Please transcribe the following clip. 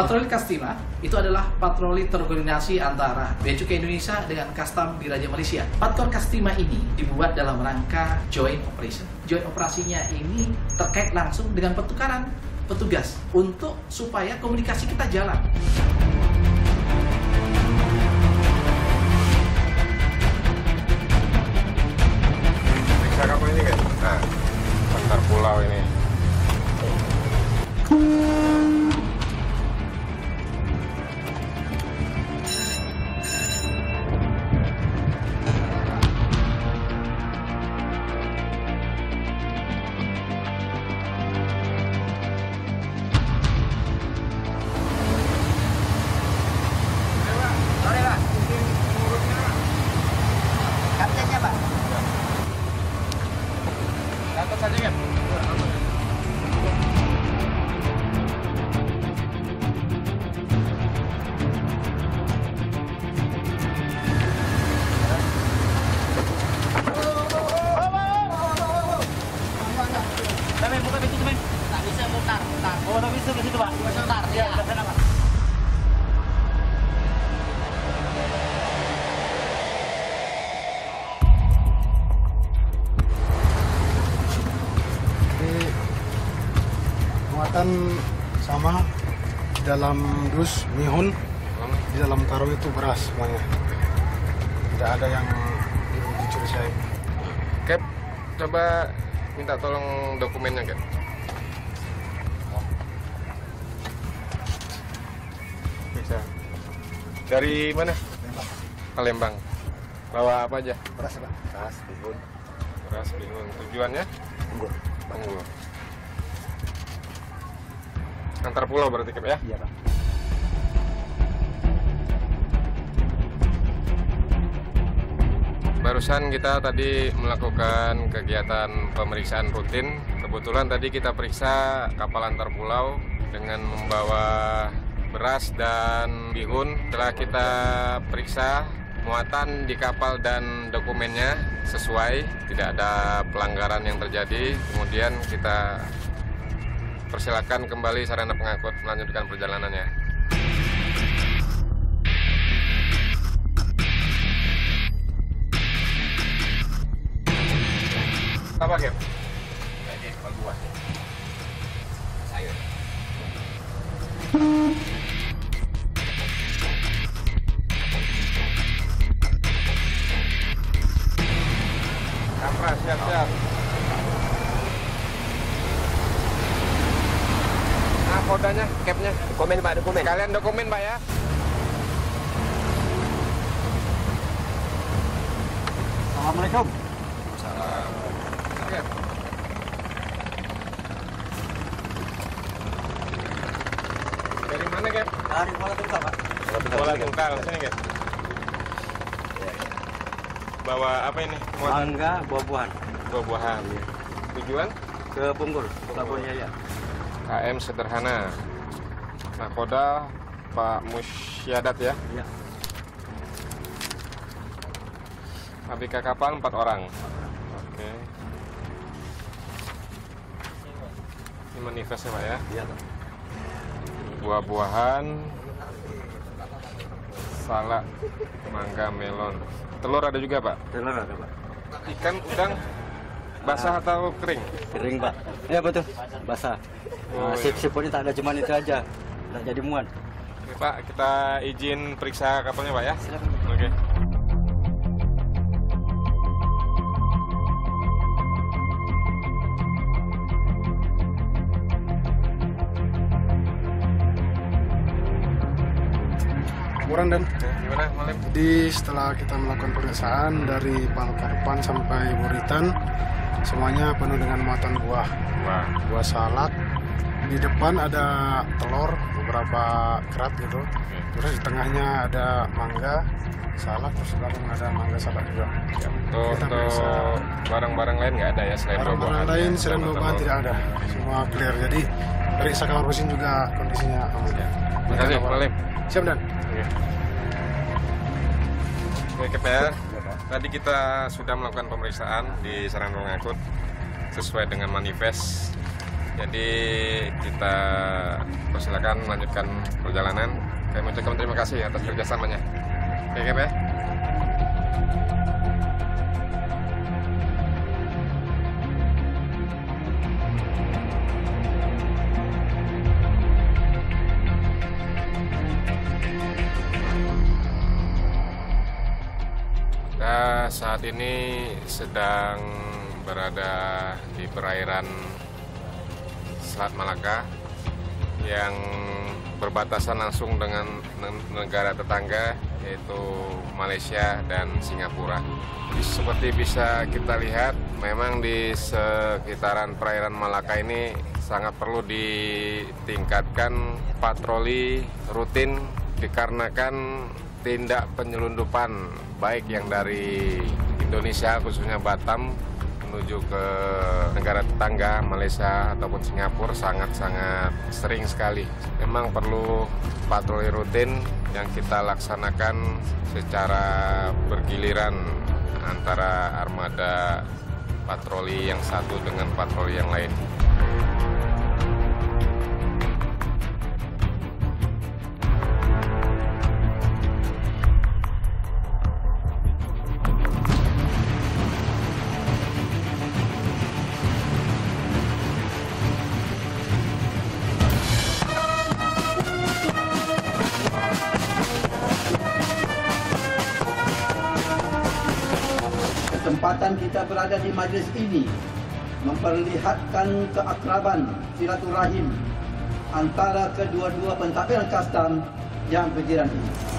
Patroli Kastima itu adalah patroli terkoordinasi antara Bea Cukai Indonesia dengan Kastam di Raja Malaysia. Patrol Kastima ini dibuat dalam rangka joint operation. Joint operasinya ini terkait langsung dengan pertukaran petugas untuk supaya komunikasi kita jalan. Sampai buka pintu, sampai. Tak bisa mutar, mutar. Oh, tak bisa ke situ, Pak. Mutar, ya. Ke sana, Pak. Muatan sama di dalam dus mihun di dalam karung itu beras semuanya. Tidak ada yang dicurigai. Cap, coba minta tolong dokumennya kan? Bisa. Dari mana? Palembang. Bawa apa aja? Beras pak. Beras, bihun. Beras, bihun. Tujuannya? Anggur. Anggur. Antar pulau berarti ya? Iya pak. Barusan kita tadi melakukan kegiatan pemeriksaan rutin. Kebetulan tadi kita periksa kapal antar pulau dengan membawa beras dan bihun. Setelah kita periksa muatan di kapal dan dokumennya sesuai, tidak ada pelanggaran yang terjadi. Kemudian kita persilakan kembali sarana pengangkut melanjutkan perjalanannya. Capnya. Dokumen, Pak, dokumen. Kalian dokumen, Pak ya. Assalamualaikum. Oke. Dari mana, Gap? Dari Kuala Tunggal, Pak. Bola tungkal, sini, Gap. Bawa apa ini? Muatan Mangga buah-buahan buah-buahan. Tujuan? ke Punggul, Pelabuhan Jaya. KM sederhana. Nakoda Pak Musyadat ya. Iya. ABK kapal empat orang. Oke. Ini manifestnya Pak ya. Iya. Buah-buahan, salak, mangga, melon. Telur ada juga Pak. Telur ada, Pak. Ikan, udang, basah atau kering? Kering, Pak. Iya, betul. Basah. Oh, Nah, iya. sip-sipnya tak ada, cuman itu aja. Tak jadi muat. Oke, Pak, kita izin periksa kapalnya Pak ya. Silakan. Oke. Kurang dan Gimana, Malim? Jadi setelah kita melakukan pemeriksaan dari Palkarpan sampai Buritan semuanya penuh dengan muatan buah. Wah, Buah salak. Di depan ada telur, beberapa kerat gitu. Terus di tengahnya ada mangga, salak, terus belakang ada mangga salak juga. siap. Untuk, untuk barang-barang lain nggak ada ya selain Barang-barang buah-buahan? lain ya? selain telur. tidak ada. Semua clear. Jadi periksa kamar mesin juga kondisinya aman. Terima kasih, Malim. Siap dan. Oke. Oke, KPR. Tadi kita sudah melakukan pemeriksaan di sarana pengangkut sesuai dengan manifest Jadi kita persilakan melanjutkan perjalanan. Kami mengucapkan terima kasih atas kerjasamanya. Oke, Kep, ya? Kita saat ini sedang berada di perairan Selat Malaka yang berbatasan langsung dengan ne- negara tetangga yaitu Malaysia dan Singapura. Seperti bisa kita lihat, memang di sekitaran perairan Malaka ini sangat perlu ditingkatkan patroli rutin dikarenakan tindak penyelundupan baik yang dari Indonesia khususnya Batam menuju ke negara tetangga Malaysia ataupun Singapura sangat-sangat sering sekali. Memang perlu patroli rutin yang kita laksanakan secara bergiliran antara armada patroli yang satu dengan patroli yang lain. Kesempatan kita berada di majlis ini memperlihatkan keakraban silaturahim antara kedua-dua pentadbiran kastam yang berjiran ini.